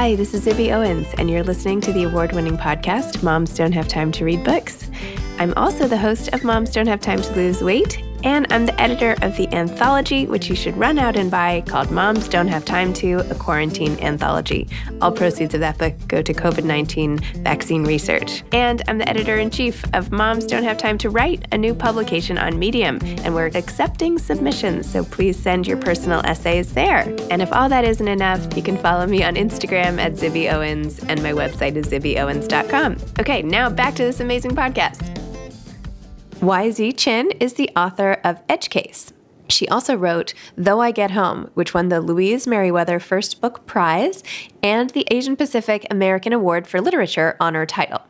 Hi, this is Zibby Owens, and you're listening to the award winning podcast, Moms Don't Have Time to Read Books. I'm also the host of Moms Don't Have Time to Lose Weight, and I'm the editor of the anthology, which you should run out and buy, called Moms Don't Have Time to, a quarantine anthology. All proceeds of that book go to COVID 19 vaccine research. And I'm the editor in chief of Moms Don't Have Time to Write, a new publication on Medium. And we're accepting submissions, so please send your personal essays there. And if all that isn't enough, you can follow me on Instagram at Zibby Owens, and my website is zibbyowens.com. Okay, now back to this amazing podcast. YZ Chin is the author of Edge Case. She also wrote Though I Get Home, which won the Louise Meriwether First Book Prize and the Asian Pacific American Award for Literature honor title.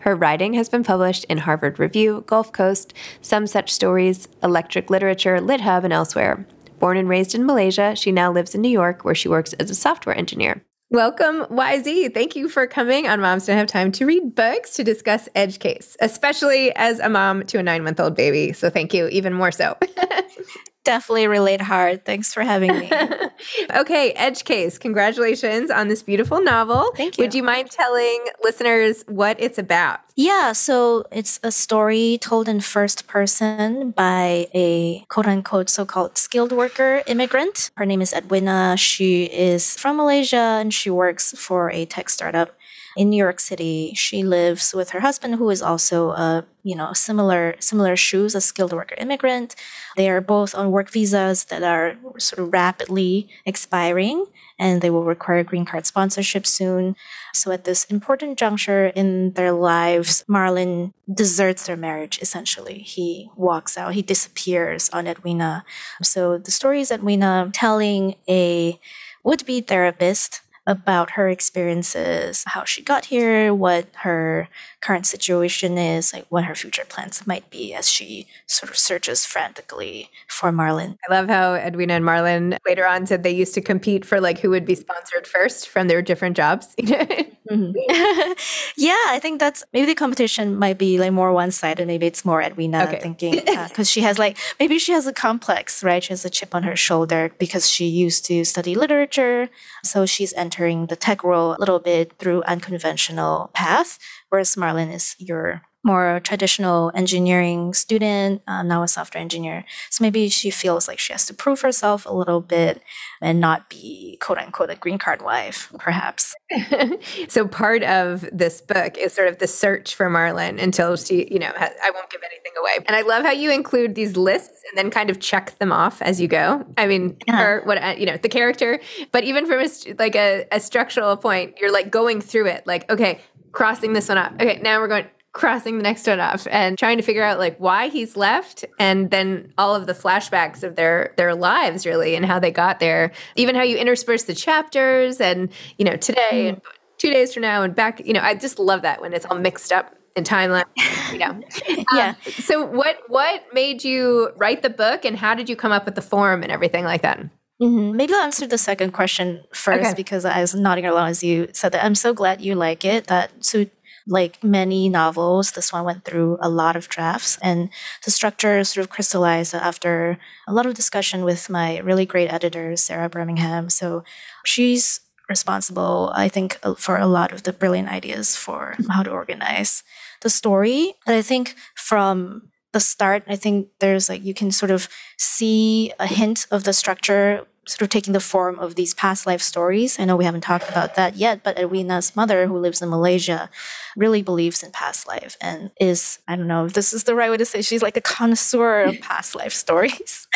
Her writing has been published in Harvard Review, Gulf Coast, Some Such Stories, Electric Literature, LitHub, and elsewhere. Born and raised in Malaysia, she now lives in New York, where she works as a software engineer. Welcome, YZ. Thank you for coming on Moms Don't Have Time to Read Books to discuss Edge Case, especially as a mom to a nine month old baby. So thank you, even more so. definitely relate hard. Thanks for having me. okay, Edge Case. Congratulations on this beautiful novel. Thank you. Would you mind telling listeners what it's about? Yeah, so it's a story told in first person by a quote unquote so called skilled worker immigrant. Her name is Edwina. She is from Malaysia and she works for a tech startup in New York City. She lives with her husband, who is also a you know similar similar shoes, a skilled worker immigrant. They are both on work visas that are sort of rapidly expiring, and they will require green card sponsorship soon. So at this important juncture in their lives, Marlon deserts their marriage. Essentially, he walks out. He disappears on Edwina. So the story is Edwina telling a would-be therapist about her experiences, how she got here, what her current situation is, like what her future plans might be as she sort of searches frantically for Marlon. I love how Edwina and Marlon later on said they used to compete for like who would be sponsored first from their different jobs. mm-hmm. yeah, I think that's maybe the competition might be like more one sided. Maybe it's more Edwina okay. thinking because uh, she has like maybe she has a complex, right? She has a chip on her shoulder because she used to study literature, so she's entering the tech world a little bit through unconventional path, whereas Marlon is your more traditional engineering student, uh, now a software engineer. So maybe she feels like she has to prove herself a little bit and not be quote unquote a green card wife, perhaps. so part of this book is sort of the search for Marlon until she, you know, has, I won't give anything away. And I love how you include these lists and then kind of check them off as you go. I mean, uh-huh. or what, uh, you know, the character, but even from a, like a, a structural point, you're like going through it like, okay, crossing this one up. Okay, now we're going crossing the next one off and trying to figure out like why he's left and then all of the flashbacks of their their lives really and how they got there even how you intersperse the chapters and you know today mm. and two days from now and back you know i just love that when it's all mixed up in timeline you know yeah um, so what what made you write the book and how did you come up with the form and everything like that Mm-hmm. Maybe I'll answer the second question first okay. because I was nodding along as you said that. I'm so glad you like it. That so like many novels, this one went through a lot of drafts, and the structure sort of crystallized after a lot of discussion with my really great editor, Sarah Birmingham. So she's responsible, I think, for a lot of the brilliant ideas for how to organize the story. And I think from the start, I think there's like you can sort of see a hint of the structure sort of taking the form of these past life stories. I know we haven't talked about that yet, but Edwina's mother, who lives in Malaysia, really believes in past life and is, I don't know if this is the right way to say, she's like a connoisseur of past life stories.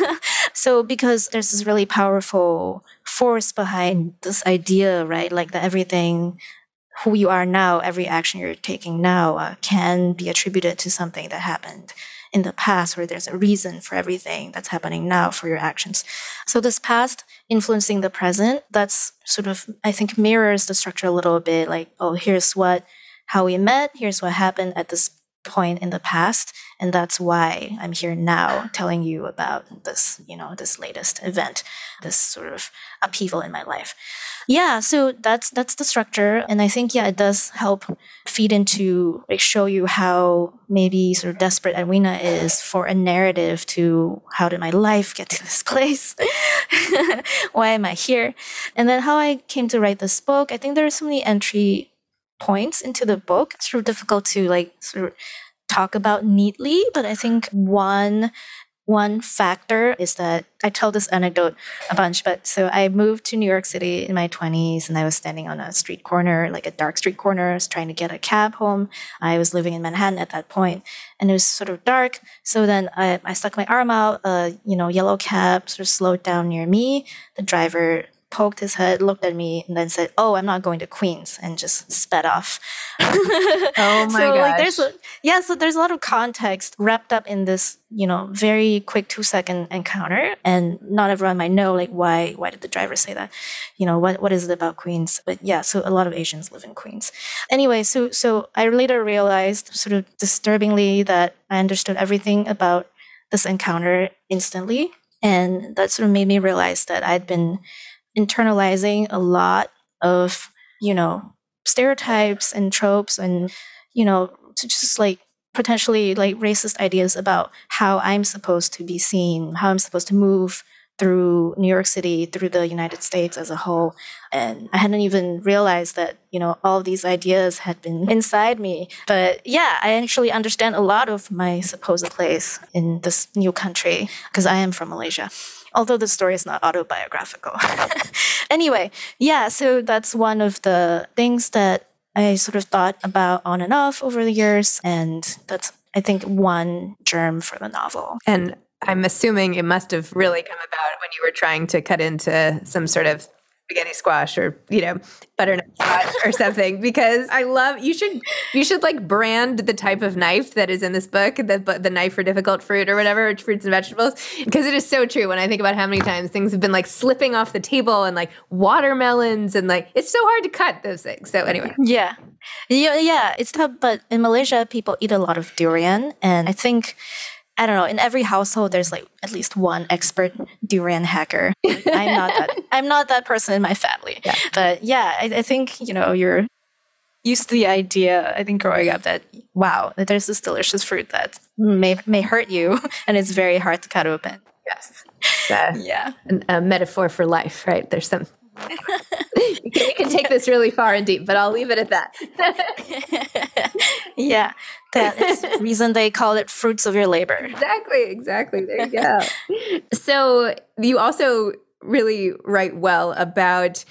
so, because there's this really powerful force behind this idea, right? Like that everything who you are now, every action you're taking now, uh, can be attributed to something that happened in the past where there's a reason for everything that's happening now for your actions. So this past influencing the present, that's sort of, I think, mirrors the structure a little bit like, oh, here's what, how we met, here's what happened at this point in the past and that's why i'm here now telling you about this you know this latest event this sort of upheaval in my life Yeah, so that's that's the structure, and I think yeah, it does help feed into like show you how maybe sort of desperate Edwina is for a narrative to how did my life get to this place? Why am I here? And then how I came to write this book. I think there are so many entry points into the book. It's sort of difficult to like sort of talk about neatly, but I think one one factor is that I tell this anecdote a bunch, but so I moved to New York City in my 20s and I was standing on a street corner, like a dark street corner, was trying to get a cab home. I was living in Manhattan at that point and it was sort of dark. So then I, I stuck my arm out, a you know, yellow cab sort of slowed down near me. The driver poked his head, looked at me, and then said, "Oh, I'm not going to Queens," and just sped off. oh my so, gosh! Like, there's a, yeah, so there's a lot of context wrapped up in this, you know, very quick two second encounter, and not everyone might know like why why did the driver say that, you know, what what is it about Queens? But yeah, so a lot of Asians live in Queens. Anyway, so so I later realized, sort of disturbingly, that I understood everything about this encounter instantly. And that sort of made me realize that I'd been internalizing a lot of, you know, stereotypes and tropes and, you know, to just like potentially like racist ideas about how I'm supposed to be seen, how I'm supposed to move through New York City, through the United States as a whole. And I hadn't even realized that, you know, all these ideas had been inside me. But yeah, I actually understand a lot of my supposed place in this new country because I am from Malaysia although the story is not autobiographical. anyway, yeah, so that's one of the things that I sort of thought about on and off over the years. And that's, I think, one germ for the novel. And I'm assuming it must have really come about when you were trying to cut into some sort of spaghetti squash or you know butternut squash or something because I love you should you should like brand the type of knife that is in this book the the knife for difficult fruit or whatever fruits and vegetables because it is so true. When I think about how many times things have been like slipping off the table and like watermelons and like it's so hard to cut those things. So anyway. Yeah. Yeah yeah it's tough but in Malaysia people eat a lot of durian and I think I don't know. In every household, there's like at least one expert durian hacker. I'm not that. I'm not that person in my family. Yeah. But yeah, I, I, think you know you're used to the idea. I think growing up that wow, that there's this delicious fruit that may may hurt you, and it's very hard to cut open. Yes. Uh, yeah. a metaphor for life, right? There's some you, can, you can take this really far and deep, but I'll leave it at that. yeah, that is the reason they call it fruits of your labor. Exactly, exactly. There you go. so you also really write well about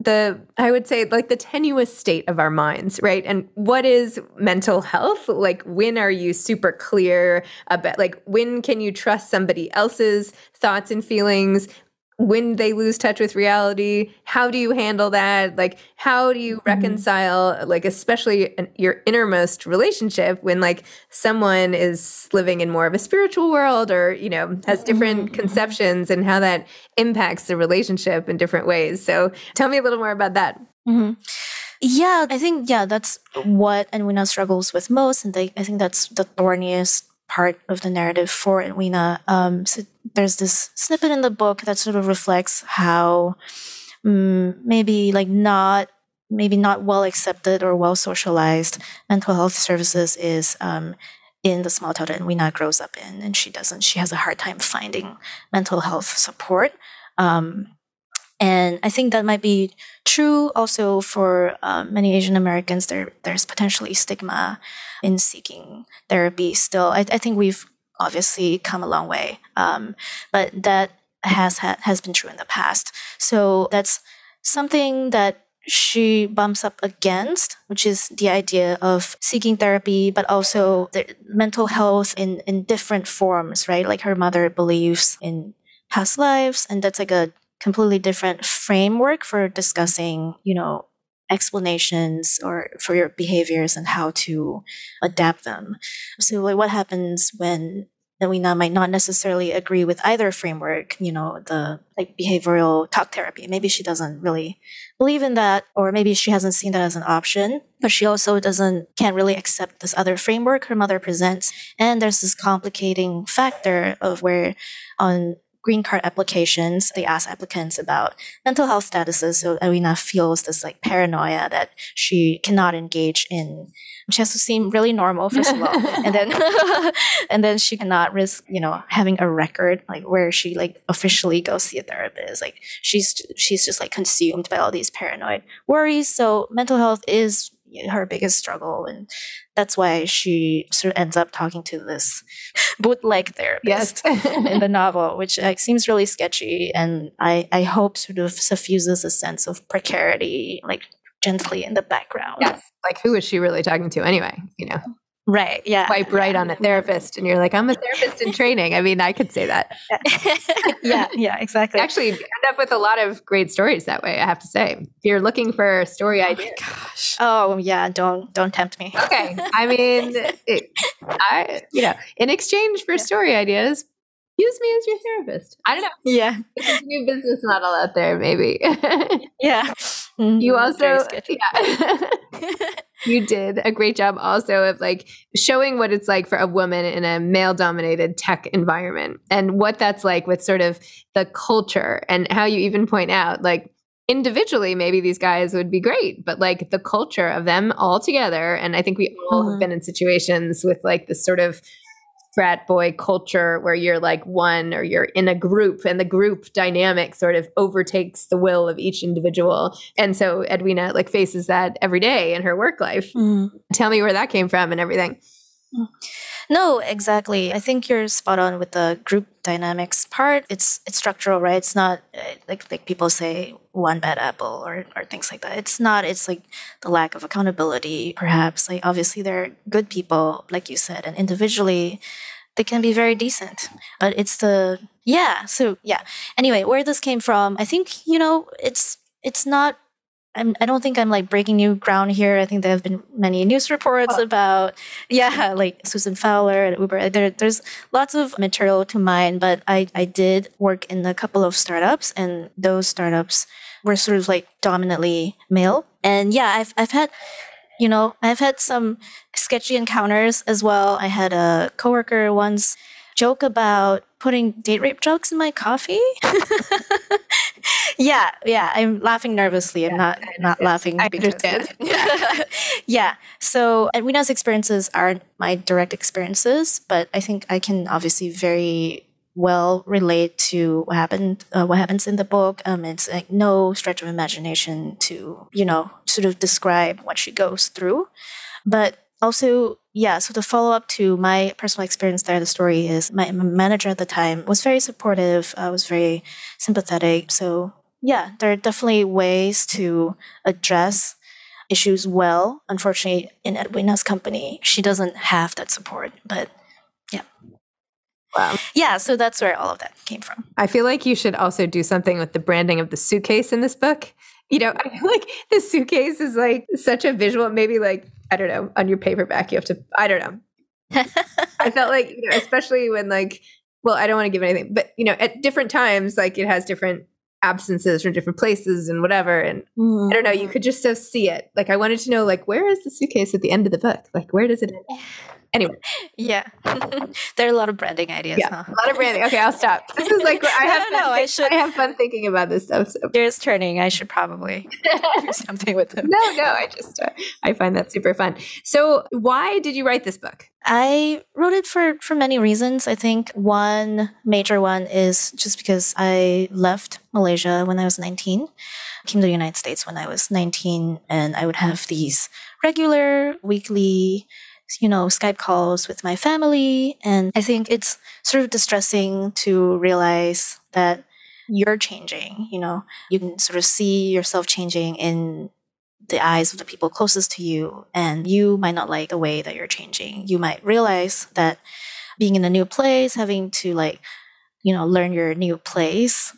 the i would say like the tenuous state of our minds right and what is mental health like when are you super clear about like when can you trust somebody else's thoughts and feelings when they lose touch with reality how do you handle that like how do you mm-hmm. reconcile like especially your innermost relationship when like someone is living in more of a spiritual world or you know has different mm-hmm. conceptions and how that impacts the relationship in different ways so tell me a little more about that mm-hmm. yeah i think yeah that's what Edwina struggles with most and they, i think that's the thorniest part of the narrative for Edwina. Um, so there's this snippet in the book that sort of reflects how um, maybe like not maybe not well accepted or well socialized mental health services is um, in the small town that Edwina grows up in, and she doesn't. She has a hard time finding mental health support. Um, and I think that might be true also for uh, many Asian Americans. There, there's potentially stigma in seeking therapy still. I, I think we've obviously come a long way, um, but that has ha- has been true in the past. So that's something that she bumps up against, which is the idea of seeking therapy, but also the mental health in, in different forms, right? Like her mother believes in past lives, and that's like a completely different framework for discussing, you know, explanations or for your behaviors and how to adapt them. So like what happens when Edwina might not necessarily agree with either framework, you know, the like behavioral talk therapy. Maybe she doesn't really believe in that, or maybe she hasn't seen that as an option, but she also doesn't can't really accept this other framework her mother presents. And there's this complicating factor of where on green card applications, they ask applicants about mental health statuses. So Edwina feels this like paranoia that she cannot engage in she has to seem really normal first of all. And then and then she cannot risk you know having a record like where she like officially goes see a therapist. Like she's she's just like consumed by all these paranoid worries. So mental health is her biggest struggle and that's why she sort of ends up talking to this bootleg therapist yes. in the novel which like, seems really sketchy and I, I hope sort of suffuses a sense of precarity like gently in the background. Yes. Like who is she really talking to anyway you know Right. Yeah. Wipe right yeah. on a therapist, and you're like, I'm a therapist in training. I mean, I could say that. yeah. Yeah. Exactly. Actually, end up with a lot of great stories that way. I have to say, if you're looking for story oh ideas. gosh. Oh yeah. Don't don't tempt me. okay. I mean, it, I you know, in exchange for yeah. story ideas, use me as your therapist. I don't know. Yeah. It's a new business model out there, maybe. yeah. Mm-hmm. You also, yeah. You did a great job also of like showing what it's like for a woman in a male dominated tech environment and what that's like with sort of the culture and how you even point out like individually maybe these guys would be great but like the culture of them all together and i think we all mm-hmm. have been in situations with like this sort of frat boy culture where you're like one or you're in a group and the group dynamic sort of overtakes the will of each individual. And so Edwina like faces that every day in her work life. Mm. Tell me where that came from and everything. No, exactly. I think you're spot on with the group dynamics part. It's it's structural, right? It's not eh, like like people say one bad apple or or things like that. It's not. It's like the lack of accountability, perhaps. Like obviously there are good people, like you said, and individually they can be very decent. But it's the yeah. So yeah. Anyway, where this came from, I think you know it's it's not I'm, I don't think I'm like breaking new ground here. I think there have been many news reports oh. about, yeah, like Susan Fowler at Uber. There, there's lots of material to mine, but I, I did work in a couple of startups, and those startups were sort of like dominantly male. And yeah, I've, I've had, you know, I've had some sketchy encounters as well. I had a coworker once joke about putting date rape jokes in my coffee. yeah, yeah. I'm laughing nervously. I'm yeah, not not laughing. I understand. yeah. So Edwina's experiences aren't my direct experiences, but I think I can obviously very well relate to what happened uh, what happens in the book um it's like no stretch of imagination to you know sort of describe what she goes through but also yeah so the follow up to my personal experience there the story is my manager at the time was very supportive uh, was very sympathetic so yeah there are definitely ways to address issues well unfortunately in edwina's company she doesn't have that support but yeah Wow. Yeah, so that's where all of that came from. I feel like you should also do something with the branding of the suitcase in this book. You know, I feel like the suitcase is like such a visual, maybe like I don't know, on your paperback, you have to, I don't know. I felt like, you know, especially when like, well, I don't want to give anything, but you know, at different times, like it has different absences from different places and whatever. And mm-hmm. I don't know, you could just so see it. Like I wanted to know, like, where is the suitcase at the end of the book? Like, where does it end? Anyway. Yeah. there are a lot of branding ideas. Yeah. Huh? A lot of branding. Okay, I'll stop. This is like I have no, I should I have fun thinking about this stuff. So. Gears turning. I should probably do something with them. No, no, I just uh, I find that super fun. So, why did you write this book? I wrote it for for many reasons. I think one major one is just because I left Malaysia when I was 19, came to the United States when I was 19, and I would have these regular weekly you know, Skype calls with my family. And I think it's sort of distressing to realize that you're changing, you know, you can sort of see yourself changing in the eyes of the people closest to you. And you might not like the way that you're changing. You might realize that being in a new place, having to like, you know, learn your new place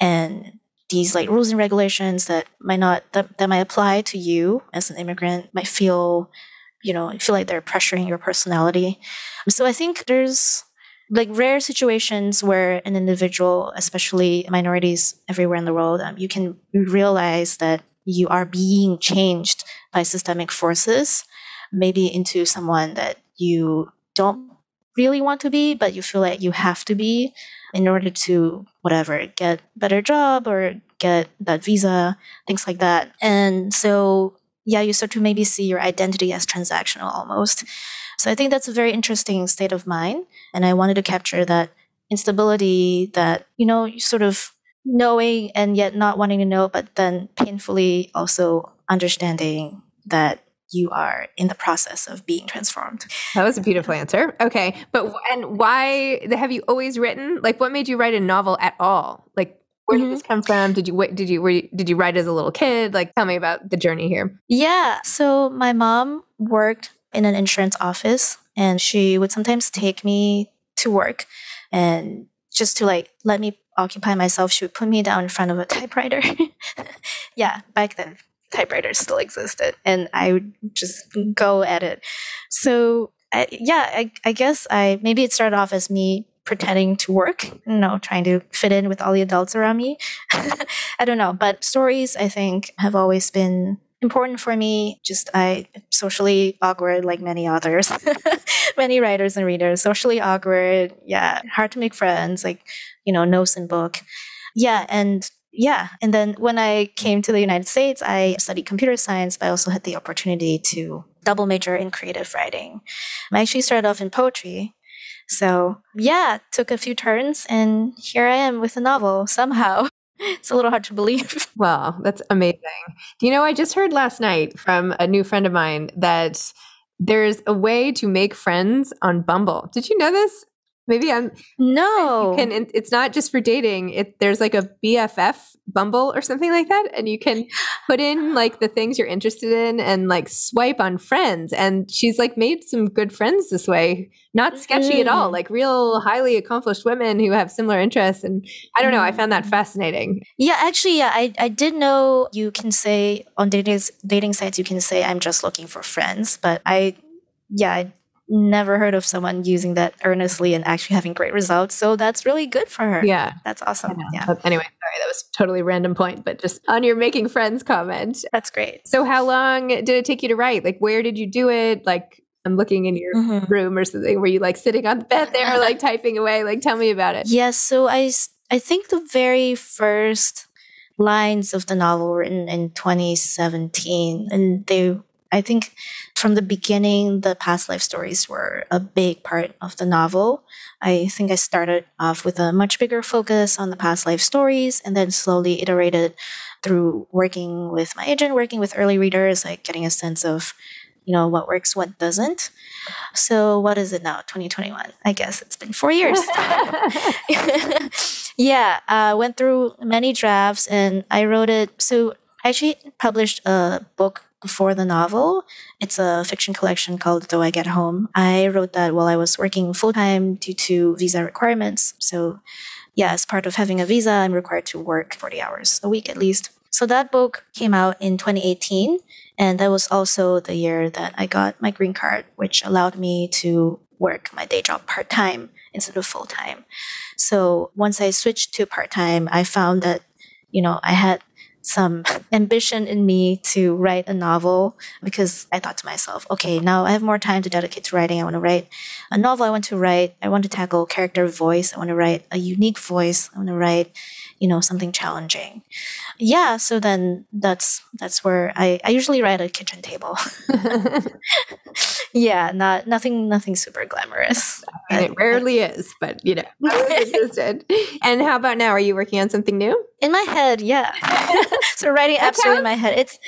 and these like rules and regulations that might not that, that might apply to you as an immigrant might feel you know, feel like they're pressuring your personality. So I think there's like rare situations where an individual, especially minorities everywhere in the world, um, you can realize that you are being changed by systemic forces, maybe into someone that you don't really want to be, but you feel like you have to be in order to whatever get better job or get that visa, things like that. And so yeah, you start to maybe see your identity as transactional almost. So I think that's a very interesting state of mind. And I wanted to capture that instability that, you know, sort of knowing and yet not wanting to know, but then painfully also understanding that you are in the process of being transformed. That was a beautiful answer. Okay, but and why have you always written? Like, what made you write a novel at all? Like, where mm-hmm. did this come from? Did you did you, you did you write as a little kid? Like, tell me about the journey here. Yeah, so my mom worked in an insurance office, and she would sometimes take me to work, and just to like let me occupy myself, she would put me down in front of a typewriter. yeah, back then typewriters still existed and I would just go at it. So I, yeah, I, I guess I maybe it started off as me pretending to work, you know, trying to fit in with all the adults around me. I don't know, but stories I think have always been important for me. Just I socially awkward like many authors, many writers and readers, socially awkward. Yeah, hard to make friends. Like you know, nose in book. Yeah, and yeah. And then when I came to the United States, I studied computer science, but I also had the opportunity to double major in creative writing. I actually started off in poetry. So, yeah, took a few turns, and here I am with a novel somehow. It's a little hard to believe. Well, that's amazing. Do you know, I just heard last night from a new friend of mine that there's a way to make friends on Bumble. Did you know this? Maybe I'm no. can it's not just for dating. It there's like a BFF Bumble or something like that, and you can put in like the things you're interested in and like swipe on friends. And she's like made some good friends this way. Not sketchy mm. at all. Mm. Like real highly accomplished women who have similar interests. And I don't know. I found that mm. fascinating. Yeah, actually, yeah, I I did know you can say on dating dating sites you can say I'm just looking for friends, but I yeah, I never heard of someone using that earnestly and actually having great results. So that's really good for her. Yeah. That's awesome. Yeah. But anyway, sorry, that was totally random point, but just on your making friends comment. That's great. So how long did it take you to write? Like where did you do it? Like I'm looking in your mm-hmm. room or something. Were you like sitting on the bed there, like typing away? Like tell me about it. Yes. Yeah, so I, I think the very first lines of the novel were in, in 2017 and they I think from the beginning, the past life stories were a big part of the novel. I think I started off with a much bigger focus on the past life stories and then slowly iterated through working with my agent, working with early readers, like getting a sense of, you know, what works, what doesn't. So what is it now? 2021. I guess it's been four years. yeah, I uh, went through many drafts and I wrote it. So I actually published a book before the novel. It's a fiction collection called Though I Get Home. I wrote that while I was working full time due to visa requirements. So, yeah, as part of having a visa, I'm required to work 40 hours a week at least. So, that book came out in 2018. And that was also the year that I got my green card, which allowed me to work my day job part time instead of full time. So, once I switched to part time, I found that you know, I had some ambition in me to write a novel because I thought to myself, okay, now I have more time to dedicate to writing. I want to write a novel. I want to write, I want to tackle character voice. I want to write a unique voice. I want to write, you know, something challenging. Yeah. So then that's, that's where I, I usually write a kitchen table. yeah. Not, nothing, nothing super glamorous. Mean, it rarely is, but you know, interested. and how about now? Are you working on something new? In my head, yeah. so writing absolutely in my head. It's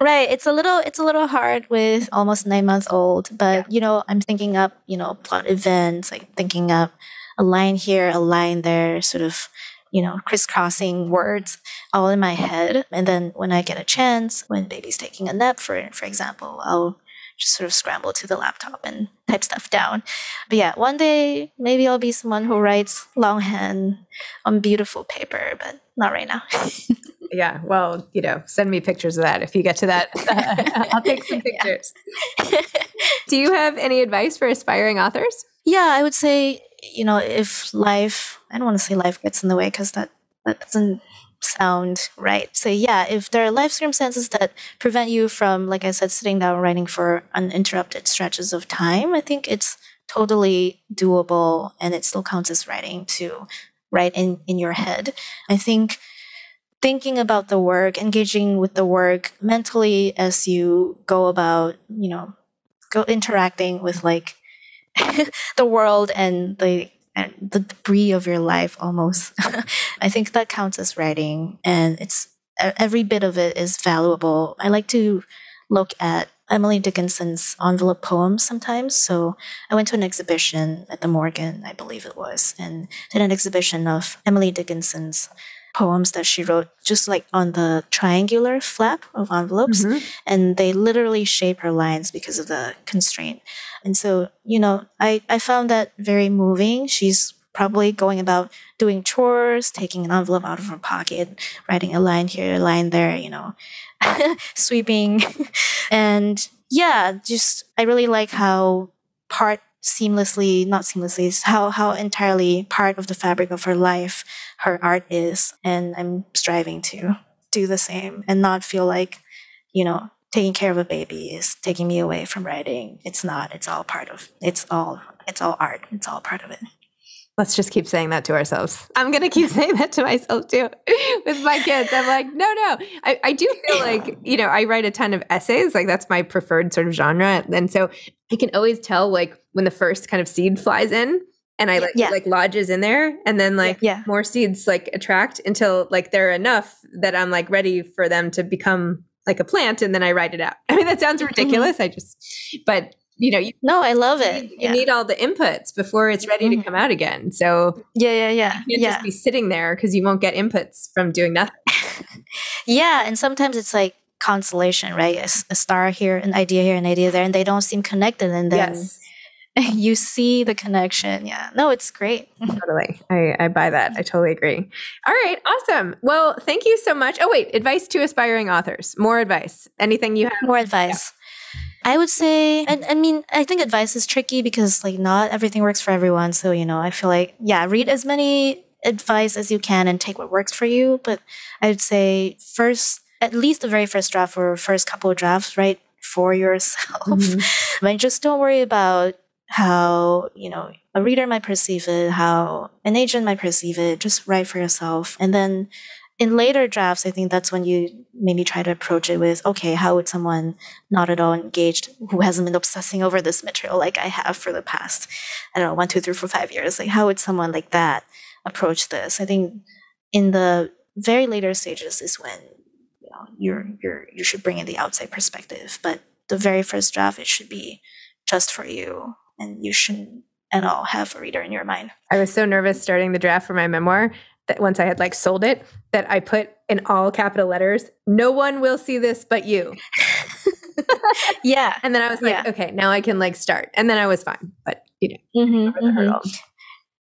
right. It's a little. It's a little hard with almost nine months old, but yeah. you know, I'm thinking up. You know, plot events, like thinking up a line here, a line there, sort of. You know, crisscrossing words all in my head, and then when I get a chance, when baby's taking a nap, for for example, I'll just sort of scramble to the laptop and type stuff down. But yeah, one day maybe I'll be someone who writes longhand on beautiful paper, but not right now. yeah, well, you know, send me pictures of that if you get to that. I'll take some pictures. Do you have any advice for aspiring authors? Yeah, I would say, you know, if life, I don't want to say life gets in the way because that, that doesn't sound right. So yeah, if there are life circumstances that prevent you from, like I said, sitting down writing for uninterrupted stretches of time, I think it's totally doable and it still counts as writing to write in, in your head. I think thinking about the work, engaging with the work mentally as you go about, you know, go interacting with like the world and the and the debris of your life almost. I think that counts as writing and it's every bit of it is valuable. I like to look at Emily Dickinson's envelope poems sometimes. So I went to an exhibition at the Morgan, I believe it was, and did an exhibition of Emily Dickinson's poems that she wrote just like on the triangular flap of envelopes mm-hmm. and they literally shape her lines because of the constraint. And so you know i i found that very moving. She's probably going about doing chores taking an envelope out of her pocket writing a line here a line there you know sweeping. And yeah just i really like how part seamlessly not seamlessly how how entirely part of the fabric of her life her art is and i'm striving to do the same and not feel like you know taking care of a baby is taking me away from writing. It's not it's all part of it's all it's all art. It's all part of it Let's just keep saying that to ourselves. I'm going to keep saying that to myself too with my kids. I'm like, no, no. I, I do feel like, you know, I write a ton of essays. Like that's my preferred sort of genre. And so I can always tell like when the first kind of seed flies in and I like yeah. like lodges in there and then like yeah. more seeds like attract until like they're enough that I'm like ready for them to become like a plant and then I write it out. I mean that sounds mm-hmm. ridiculous. Mm-hmm. I just but you know, you, no, I love it. You, yeah. need all the inputs before it's ready mm-hmm. to come out again. So yeah, yeah, yeah. You can't yeah. just be sitting there because you won't get inputs from doing nothing. yeah, and sometimes it's like constellation, right? A, a, star here, an idea here, an idea there, and they don't seem connected, and then. Yes. You see the connection. Yeah. No, it's great. totally. I, I buy that. I totally agree. All right. Awesome. Well, thank you so much. Oh, wait. Advice to aspiring authors. More advice. Anything you have? More advice. I would say, and I mean, I think advice is tricky because like not everything works for everyone. So, you know, I feel like, yeah, read as many advice as you can and take what works for you. But I would say first, at least the very first draft or first couple of drafts, write for yourself. Mm-hmm. just don't worry about how, you know, a reader might perceive it, how an agent might perceive it. Just write for yourself. And then in later drafts, I think that's when you maybe try to approach it with, okay, how would someone not at all engaged who hasn't been obsessing over this material like I have for the past, I don't know, one, two, three, four, five years? Like, how would someone like that approach this? I think in the very later stages is when you know you're you're you should bring in the outside perspective. But the very first draft, it should be just for you, and you shouldn't at all have a reader in your mind. I was so nervous starting the draft for my memoir that once I had like sold it, that I put in all capital letters, no one will see this but you. yeah. And then I was like, yeah. okay, now I can like start. And then I was fine. But you know, mm-hmm, mm-hmm.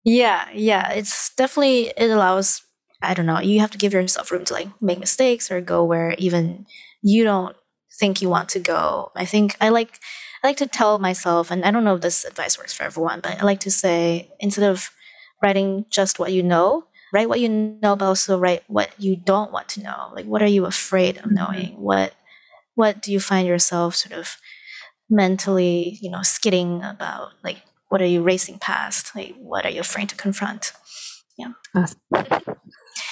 Yeah, yeah. It's definitely it allows I don't know, you have to give yourself room to like make mistakes or go where even you don't think you want to go. I think I like I like to tell myself, and I don't know if this advice works for everyone, but I like to say instead of writing just what you know, write what you know, but also write what you don't want to know. Like, what are you afraid of mm-hmm. knowing? What what do you find yourself sort of mentally, you know, skidding about? Like, what are you racing past? Like, what are you afraid to confront? Yeah. Awesome.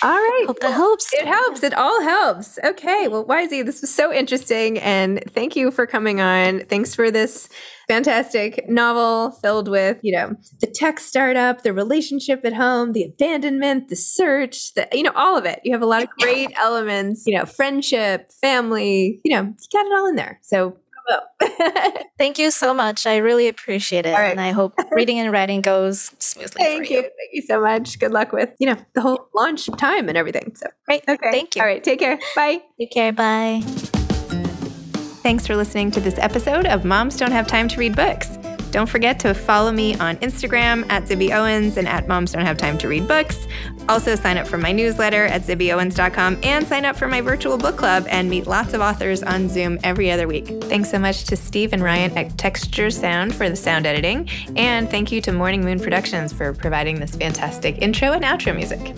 All right. Hope that helps. It helps. It all helps. Okay. Well, YZ, this was so interesting. And thank you for coming on. Thanks for this fantastic novel filled with, you know, the tech startup, the relationship at home, the abandonment, the search, the, you know, all of it. You have a lot of great elements, you know, friendship, family, you know, you got it all in there. So Thank you so much. I really appreciate it. And I hope reading and writing goes smoothly. Thank you. you. Thank you so much. Good luck with, you know, the whole launch time and everything. So great. Okay. Thank you. All right. Take care. Bye. Take care. Bye. Thanks for listening to this episode of Moms Don't Have Time to Read Books. Don't forget to follow me on Instagram at Zibby Owens and at Moms Don't Have Time to Read Books. Also, sign up for my newsletter at zibbyowens.com and sign up for my virtual book club and meet lots of authors on Zoom every other week. Thanks so much to Steve and Ryan at Texture Sound for the sound editing. And thank you to Morning Moon Productions for providing this fantastic intro and outro music.